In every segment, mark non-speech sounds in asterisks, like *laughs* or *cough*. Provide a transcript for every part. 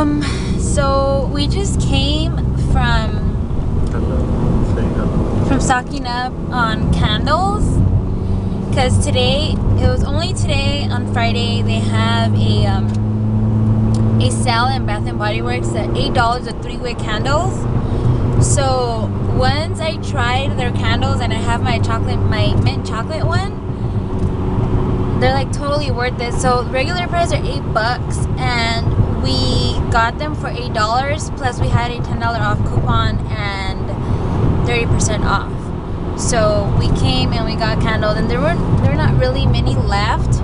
Um, so we just came from. From stocking up on candles because today it was only today on Friday they have a um, a sale in Bath and Body Works at eight dollars a three wick candles. So once I tried their candles and I have my chocolate my mint chocolate one, they're like totally worth it. So regular price are eight bucks and got them for eight dollars plus we had a ten dollar off coupon and 30% off. So we came and we got candles and there were there were not really many left.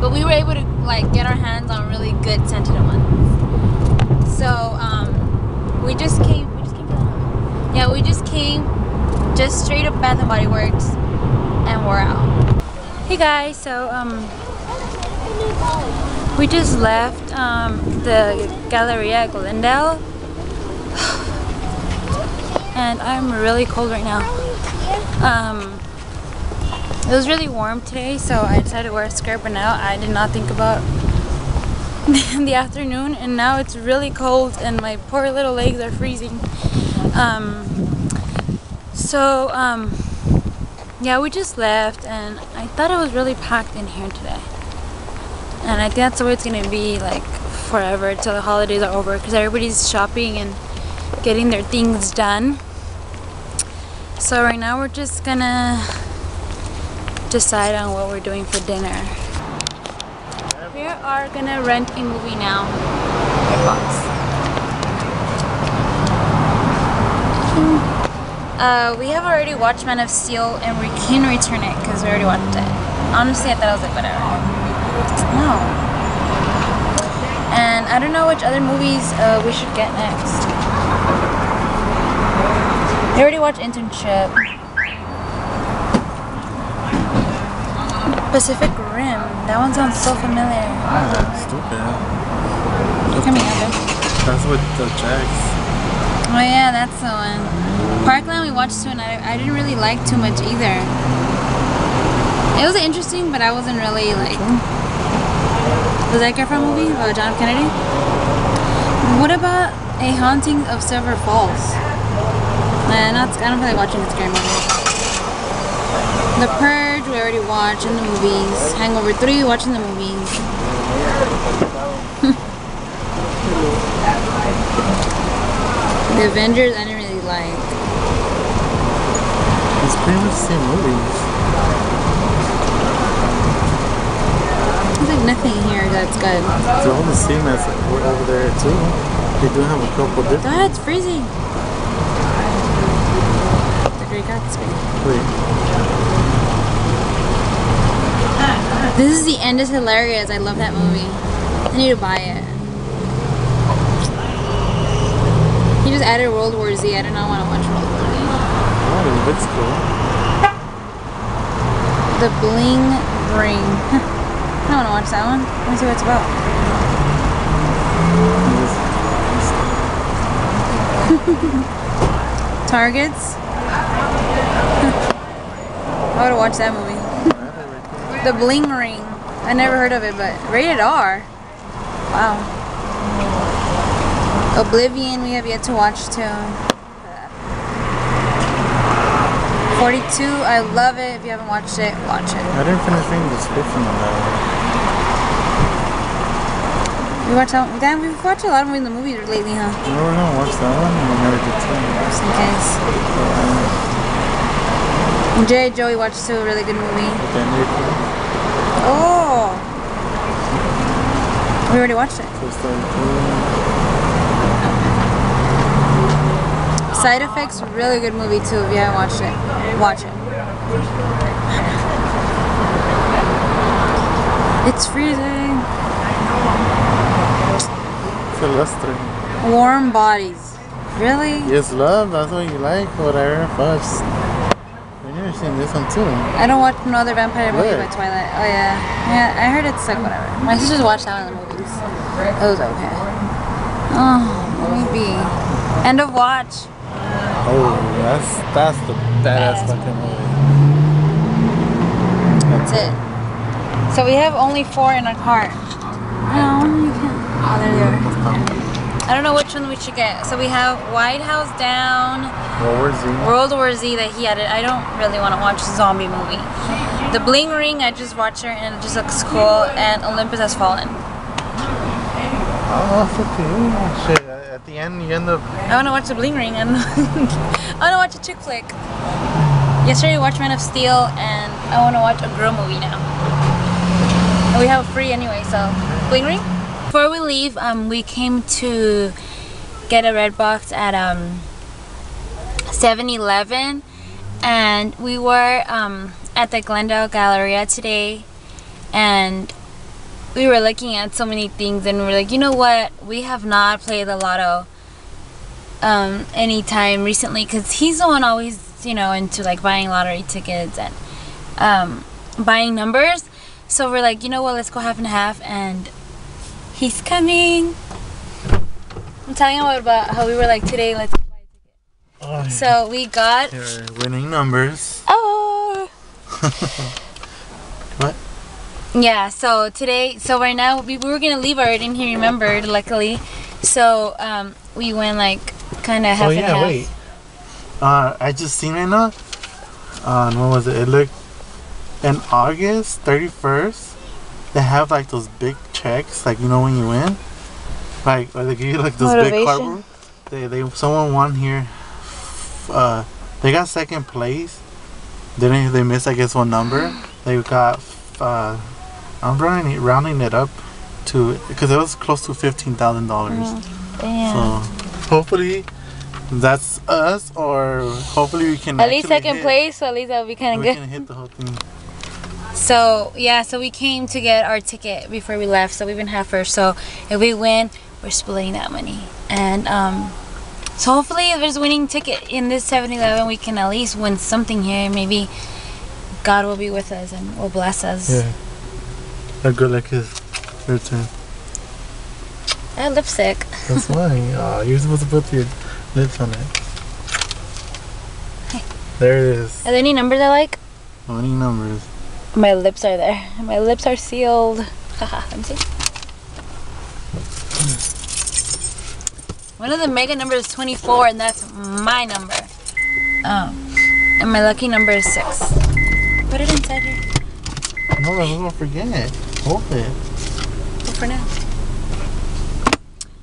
But we were able to like get our hands on really good scented ones. So um we just came we just came Yeah, we just came just straight up Bath and Body Works and we're out. Hey guys, so um we just left um, the Galleria Glendale and I'm really cold right now. Um, it was really warm today, so I decided to wear a skirt, but now I did not think about *laughs* the afternoon, and now it's really cold, and my poor little legs are freezing. Um, so, um, yeah, we just left, and I thought it was really packed in here today. And I think that's the way it's gonna be like forever till the holidays are over because everybody's shopping and getting their things done. So right now we're just gonna decide on what we're doing for dinner. We are gonna rent a movie now. Uh, we have already watched Man of Steel and we can return it because we already watched it. Honestly, I thought I was like, whatever. No. And I don't know which other movies uh, we should get next. We already watched Internship. Pacific Rim. That one sounds so familiar. Ah, Stupid. Here, Evan. That's with the Jacks. Oh yeah, that's the one. Parkland we watched too and I, I didn't really like too much either. It was interesting, but I wasn't really like... The Zac Efron movie about John F. Kennedy? What about A Haunting of Silver Falls? Nah, not, I don't feel like watching scary movie. The Purge, we already watched in the movies. Hangover 3, watching the movies. the Avengers, I didn't really like. It's pretty much the same movies. Like nothing here that's good. It's all the same as we're over there too. They do have a couple different. God, it's freezing. The Great Gatsby. Wait, This is the end is hilarious. I love that movie. I need to buy it. He just added World War Z. I do not want to watch World War Z. oh, looks cool. The Bling Ring. *laughs* I want to watch that one. Let me see what it's about. *laughs* Targets. *laughs* I would have watched that movie. *laughs* The Bling Ring. I never heard of it, but rated R. Wow. Oblivion we have yet to watch too. 42, I love it. If you haven't watched it, watch it. I didn't finish reading the description on that one. We watch that, damn, we've watched a lot of movies in the movies lately, huh? No, no, watch that one. and never did too. Just in case. Oh, and J. Joey watched too, a really good movie. Oh! We already watched it. Side Effects, really good movie too. If you haven't watched it, watch it. It's freezing. Silvestre. Warm Bodies. Really? Yes, love. That's what you like. Whatever. First. We never seen this one too. I don't watch no other vampire movie but Twilight. Oh yeah. Yeah, I heard it's like whatever. My sisters watched that one in the movies. It was okay. Oh, maybe. End of watch. Oh, that's that's the badass fucking movie. That's it. So we have only four in our cart. No. Oh, there they are. I don't know which one we should get. So we have White House Down, World War Z. World War Z that he added. I don't really want to watch a zombie movie. The Bling Ring, I just watched her and it just looks cool. And Olympus Has Fallen. Oh, to. Shit, at the end you end up. I want to watch the Bling Ring and *laughs* I want to watch a chick flick. Yesterday we watched Man of Steel and I want to watch a girl movie now. And we have it free anyway, so Bling Ring. Before we leave, um, we came to get a Redbox at um 7-Eleven and we were um at the Glendale Galleria today and we were looking at so many things and we are like, you know what? We have not played the lotto um, anytime recently because he's the one always, you know, into like buying lottery tickets and um, buying numbers. So we're like, you know what? Let's go half and half. And he's coming. I'm telling you about how we were like today. Let's buy a ticket. Oh, So we got. winning numbers. Oh. *laughs* What? Yeah, so today, so right now, we, we were gonna leave already, and he remembered, luckily. So, um, we went like kind of half oh and yeah, half. wait. Uh, I just seen right now. Uh, what was it? It looked in August thirty first. They have like those big checks, like you know when you win, like or they give you like those big Motivation. cardboard. They they someone won here. Uh, they got second place. Didn't they miss? I guess one number. They got. Uh, I'm rounding it, rounding it up to because it was close to fifteen thousand dollars. So hopefully that's us, or hopefully we can at least second hit- place, so at least that would be kind of We good. can hit the whole thing. So, yeah, so we came to get our ticket before we left, so we've been half first. So, if we win, we're splitting that money. And, um, so hopefully, if there's a winning ticket in this 7 Eleven, we can at least win something here. Maybe God will be with us and will bless us. Yeah. A good like is your turn. I have lipstick. That's *laughs* why. Aw, you're supposed to put your lips on it. There it is. Are there any numbers I like? How many numbers? My lips are there. My lips are sealed. *laughs* Haha, let me see. One of the mega numbers is 24, and that's my number. Um, and my lucky number is 6. Put it inside here. No, I'm gonna forget. Hold it. Good for now.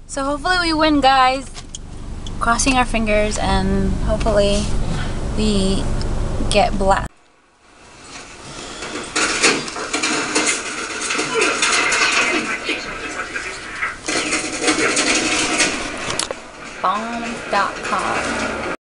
So hopefully we win, guys. Crossing our fingers, and hopefully we get black.